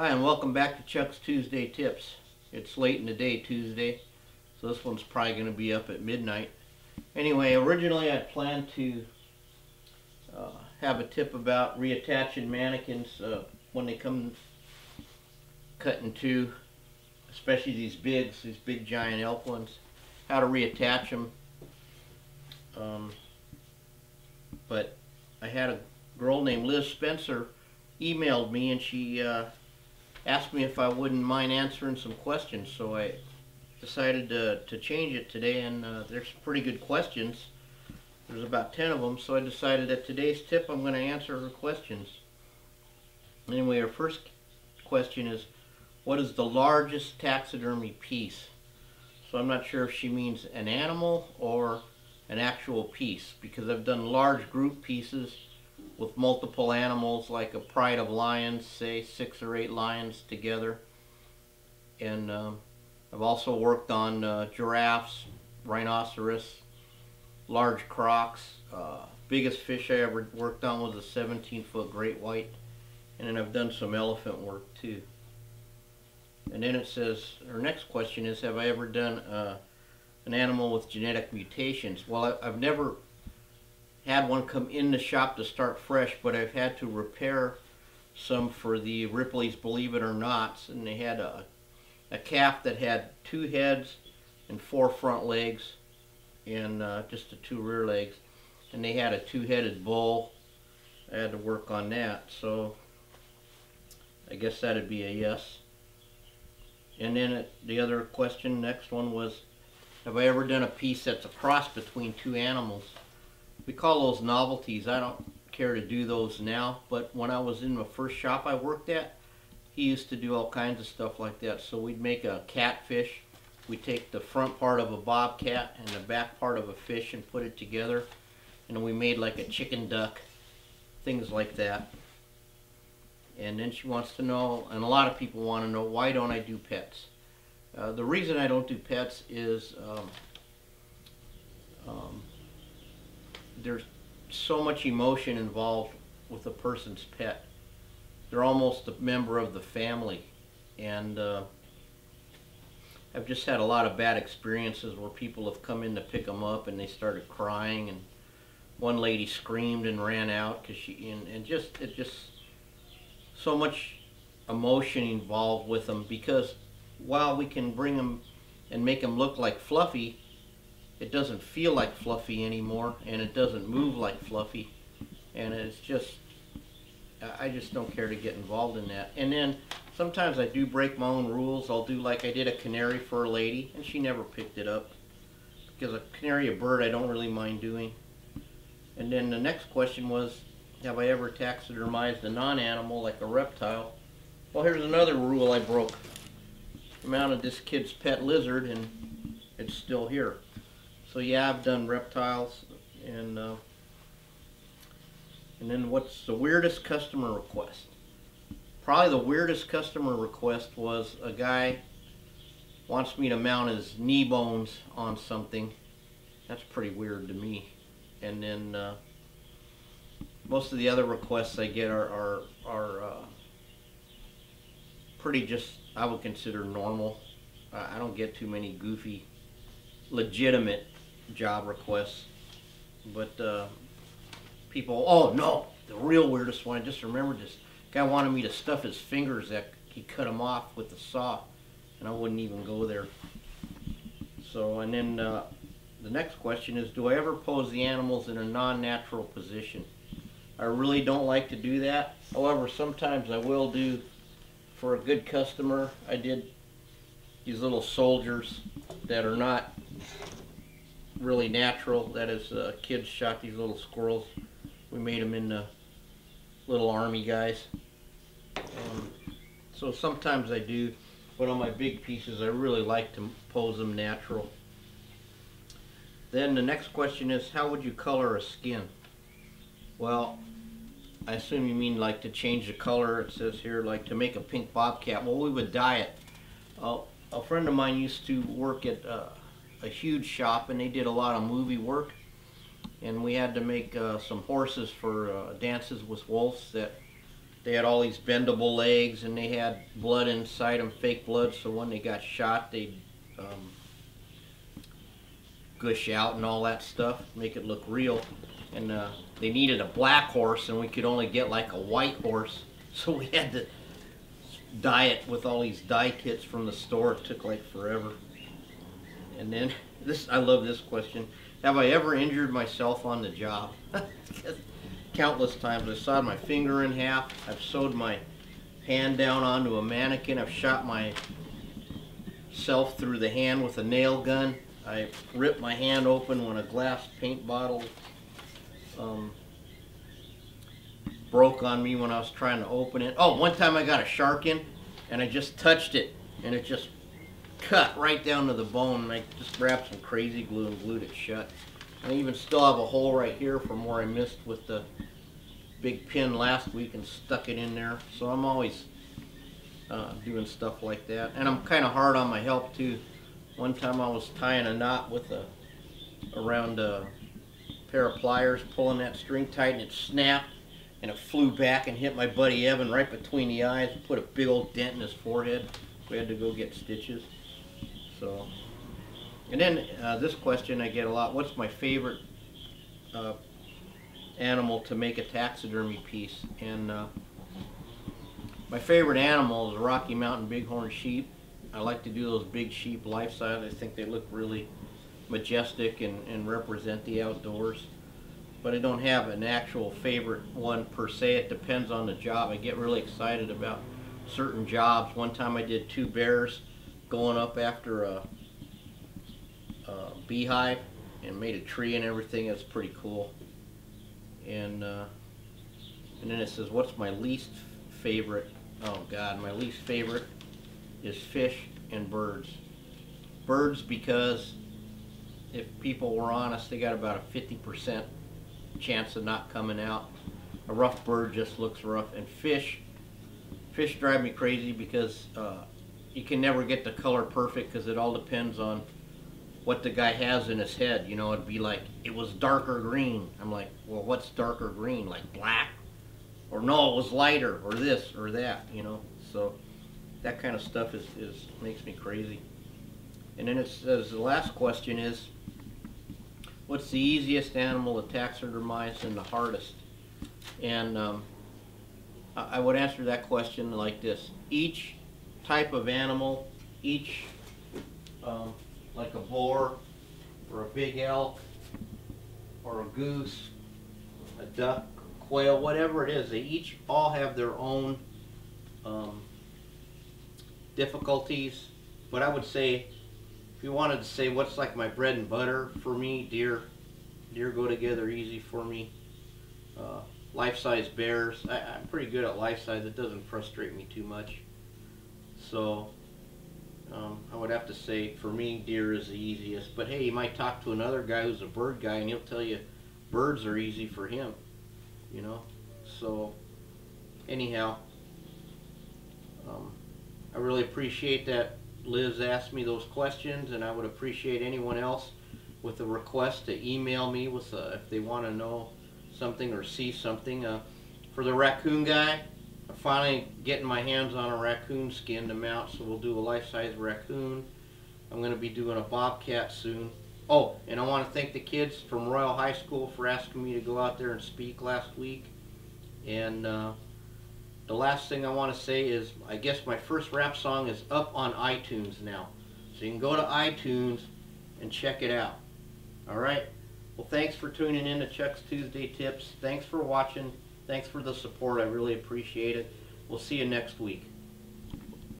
Hi, and welcome back to Chuck's Tuesday Tips. It's late in the day Tuesday, so this one's probably going to be up at midnight. Anyway, originally I planned to uh, have a tip about reattaching mannequins uh, when they come cut in two, especially these bigs, these big giant elk ones, how to reattach them. Um, but I had a girl named Liz Spencer emailed me and she uh, asked me if I wouldn't mind answering some questions. So I decided to, to change it today and uh, there's pretty good questions. There's about 10 of them, so I decided that today's tip I'm going to answer her questions. Anyway, her first question is, what is the largest taxidermy piece? So I'm not sure if she means an animal or an actual piece, because I've done large group pieces with multiple animals like a pride of lions, say six or eight lions together. And um, I've also worked on uh, giraffes, rhinoceros, large crocs. Uh, biggest fish I ever worked on was a 17 foot great white. And then I've done some elephant work too. And then it says, our next question is, have I ever done uh, an animal with genetic mutations? Well, I, I've never had one come in the shop to start fresh, but I've had to repair some for the Ripley's Believe It or Nots, and they had a, a calf that had two heads and four front legs, and uh, just the two rear legs, and they had a two-headed bull. I had to work on that, so I guess that'd be a yes. And then it, the other question, next one was, have I ever done a piece that's a cross between two animals? We call those novelties. I don't care to do those now, but when I was in the first shop I worked at, he used to do all kinds of stuff like that. So we'd make a catfish. We take the front part of a bobcat and the back part of a fish and put it together. And we made like a chicken duck, things like that. And then she wants to know, and a lot of people want to know, why don't I do pets? Uh, the reason I don't do pets is um, um, there's so much emotion involved with a person's pet. They're almost a member of the family. And uh, I've just had a lot of bad experiences where people have come in to pick them up and they started crying and one lady screamed and ran out because she and, and just it just so much emotion involved with them because while we can bring them and make them look like fluffy it doesn't feel like Fluffy anymore and it doesn't move like Fluffy. And it's just I just don't care to get involved in that. And then sometimes I do break my own rules. I'll do like I did a canary for a lady and she never picked it up. Because a canary a bird I don't really mind doing. And then the next question was have I ever taxidermized a non-animal like a reptile? Well here's another rule I broke. I mounted this kid's pet lizard and it's still here so yeah, I've done reptiles and uh, and then what's the weirdest customer request? Probably the weirdest customer request was a guy wants me to mount his knee bones on something. That's pretty weird to me. And then uh, most of the other requests I get are are, are uh, pretty just I would consider normal. I don't get too many goofy, legitimate job requests. But uh, people, oh no, the real weirdest one, I just remembered this. Guy wanted me to stuff his fingers that he cut them off with the saw, and I wouldn't even go there. So, and then uh, the next question is, do I ever pose the animals in a non-natural position? I really don't like to do that. However, sometimes I will do for a good customer. I did these little soldiers that are not really natural. That is, uh, kids shot these little squirrels. We made them into little army guys. Um, so sometimes I do, but on my big pieces I really like to pose them natural. Then the next question is, how would you color a skin? Well, I assume you mean like to change the color. It says here like to make a pink bobcat. Well, we would dye it. Uh, a friend of mine used to work at uh, a huge shop and they did a lot of movie work and we had to make uh, some horses for uh, dances with wolves that they had all these bendable legs and they had blood inside them, fake blood. So when they got shot, they um, gush out and all that stuff, make it look real. And uh, they needed a black horse, and we could only get like a white horse, so we had to dye it with all these dye kits from the store. It took like forever. And then this, I love this question: Have I ever injured myself on the job? Countless times. I sawed my finger in half. I've sewed my hand down onto a mannequin. I've shot myself through the hand with a nail gun. I ripped my hand open when a glass paint bottle um, broke on me when I was trying to open it. Oh, one time I got a shark in and I just touched it and it just cut right down to the bone and I just grabbed some crazy glue and glued it shut. I even still have a hole right here from where I missed with the big pin last week and stuck it in there. So I'm always uh, doing stuff like that. And I'm kind of hard on my help too. One time I was tying a knot with a around a pair of pliers, pulling that string tight, and it snapped, and it flew back and hit my buddy Evan right between the eyes, and put a big old dent in his forehead. We had to go get stitches. So, and then uh, this question I get a lot: What's my favorite uh, animal to make a taxidermy piece? And uh, my favorite animal is Rocky Mountain Bighorn sheep. I like to do those big sheep life size. I think they look really majestic and, and represent the outdoors. But I don't have an actual favorite one per se. It depends on the job. I get really excited about certain jobs. One time I did two bears going up after a, a beehive and made a tree and everything. It's pretty cool. And uh, and then it says, what's my least favorite? Oh God, my least favorite is fish and birds. Birds because if people were honest, they got about a 50% chance of not coming out. A rough bird just looks rough. And fish, fish drive me crazy because uh, you can never get the color perfect because it all depends on what the guy has in his head. You know, it'd be like, it was darker green. I'm like, well, what's darker green? Like black? Or no, it was lighter, or this, or that, you know? So that kind of stuff is, is makes me crazy. And then it says the last question is, what's the easiest animal to taxidermize and the hardest? And um, I, I would answer that question like this: each type of animal, each um, like a boar or a big elk or a goose, a duck, quail, whatever it is, they each all have their own um, difficulties. But I would say, if you wanted to say what's like my bread and butter for me, deer, deer go together easy for me. Uh, life-size bears, I, I'm pretty good at life-size. It doesn't frustrate me too much. So um, I would have to say for me, deer is the easiest. But hey, you might talk to another guy who's a bird guy, and he'll tell you birds are easy for him. You know, so anyhow. Um, I really appreciate that Liz asked me those questions, and I would appreciate anyone else with a request to email me with a, if they want to know something or see something. Uh, for the raccoon guy, finally getting my hands on a raccoon skin to mount, so we'll do a life-size raccoon. I'm going to be doing a bobcat soon. Oh, and I want to thank the kids from Royal High School for asking me to go out there and speak last week. And uh, the last thing I want to say is, I guess my first rap song is up on iTunes now. So you can go to iTunes and check it out. Alright? Well, thanks for tuning in to Chuck's Tuesday Tips. Thanks for watching. Thanks for the support. I really appreciate it. We'll see you next week.